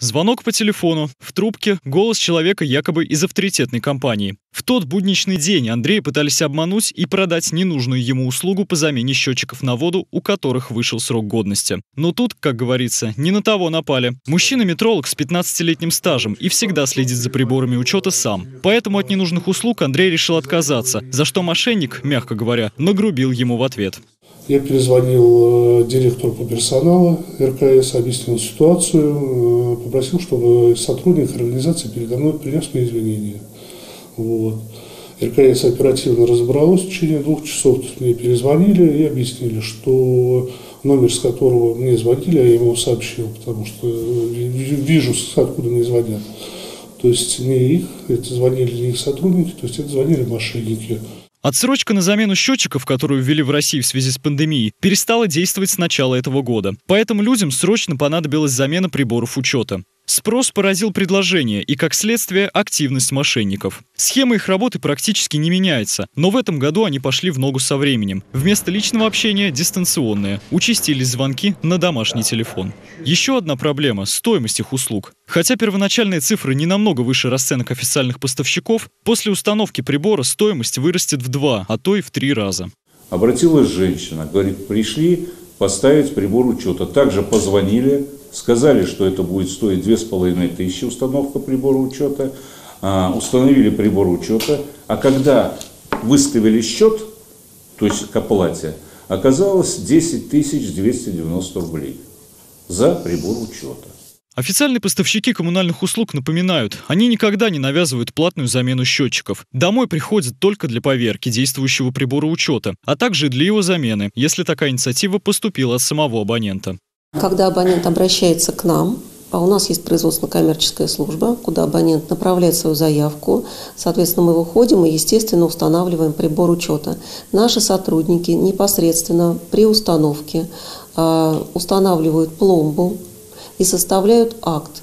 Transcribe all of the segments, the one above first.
Звонок по телефону. В трубке голос человека якобы из авторитетной компании. В тот будничный день Андрея пытались обмануть и продать ненужную ему услугу по замене счетчиков на воду, у которых вышел срок годности. Но тут, как говорится, не на того напали. Мужчина-метролог с 15-летним стажем и всегда следит за приборами учета сам. Поэтому от ненужных услуг Андрей решил отказаться, за что мошенник, мягко говоря, нагрубил ему в ответ. Я перезвонил э, директору по персоналу РКС, объяснил ситуацию, э, попросил, чтобы сотрудник организации передо мной принес мне извинения. Вот. РКС оперативно разобралась в течение двух часов. Мне перезвонили и объяснили, что номер, с которого мне звонили, я ему сообщил, потому что вижу, откуда мне звонят. То есть не их, это звонили не их сотрудники, то есть это звонили мошенники. Отсрочка на замену счетчиков, которую ввели в России в связи с пандемией, перестала действовать с начала этого года. Поэтому людям срочно понадобилась замена приборов учета. Спрос поразил предложение и, как следствие, активность мошенников. Схема их работы практически не меняется, но в этом году они пошли в ногу со временем. Вместо личного общения – дистанционное. Участились звонки на домашний телефон. Еще одна проблема – стоимость их услуг. Хотя первоначальные цифры не намного выше расценок официальных поставщиков, после установки прибора стоимость вырастет в два, а то и в три раза. Обратилась женщина, говорит, пришли поставить прибор учета. Также позвонили, сказали, что это будет стоить 2500 установка прибора учета. А, установили прибор учета. А когда выставили счет, то есть к оплате, оказалось 10 290 рублей за прибор учета. Официальные поставщики коммунальных услуг напоминают, они никогда не навязывают платную замену счетчиков. Домой приходят только для поверки действующего прибора учета, а также для его замены, если такая инициатива поступила от самого абонента. Когда абонент обращается к нам, а у нас есть производственно-коммерческая служба, куда абонент направляет свою заявку. Соответственно, мы выходим и, естественно, устанавливаем прибор учета. Наши сотрудники непосредственно при установке э, устанавливают пломбу и составляют акт.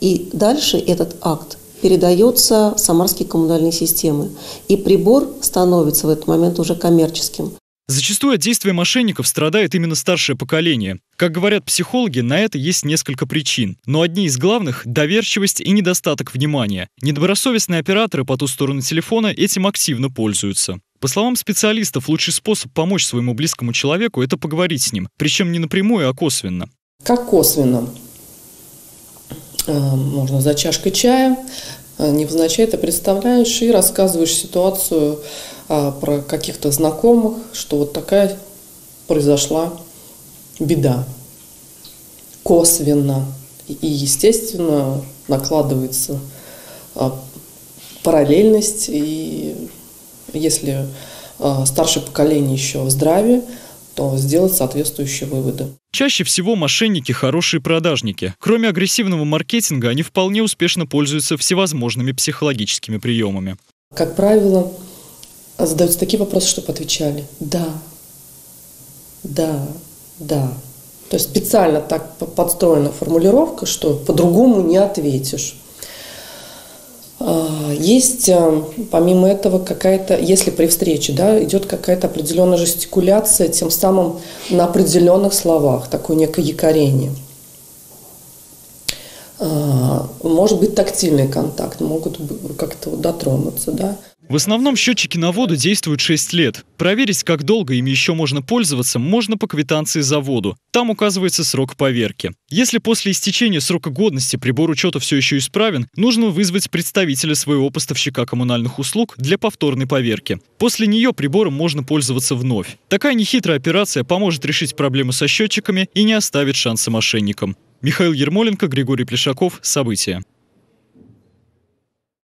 И дальше этот акт передается в самарские коммунальные системы. И прибор становится в этот момент уже коммерческим. Зачастую от действия мошенников страдает именно старшее поколение. Как говорят психологи, на это есть несколько причин. Но одни из главных – доверчивость и недостаток внимания. Недобросовестные операторы по ту сторону телефона этим активно пользуются. По словам специалистов, лучший способ помочь своему близкому человеку – это поговорить с ним, причем не напрямую, а косвенно. Как косвенно? Э, можно за чашкой чая, э, невзначай это представляешь и рассказываешь ситуацию а, про каких-то знакомых, что вот такая произошла беда. Косвенно. И, естественно, накладывается а, параллельность. И если а, старшее поколение еще в здравии, то сделать соответствующие выводы. Чаще всего мошенники – хорошие продажники. Кроме агрессивного маркетинга, они вполне успешно пользуются всевозможными психологическими приемами. Как правило, задаются такие вопросы, чтобы отвечали «да», «да», «да». То есть специально так подстроена формулировка, что по-другому не ответишь. А, есть, а, помимо этого, какая-то, если при встрече да, идет какая-то определенная жестикуляция, тем самым на определенных словах, такое некое якорение. А, может быть тактильный контакт, могут как-то дотронуться. Да? В основном счетчики на воду действуют 6 лет. Проверить, как долго ими еще можно пользоваться, можно по квитанции за воду. Там указывается срок поверки. Если после истечения срока годности прибор учета все еще исправен, нужно вызвать представителя своего поставщика коммунальных услуг для повторной поверки. После нее прибором можно пользоваться вновь. Такая нехитрая операция поможет решить проблемы со счетчиками и не оставит шанса мошенникам. Михаил Ермоленко, Григорий Плешаков. События.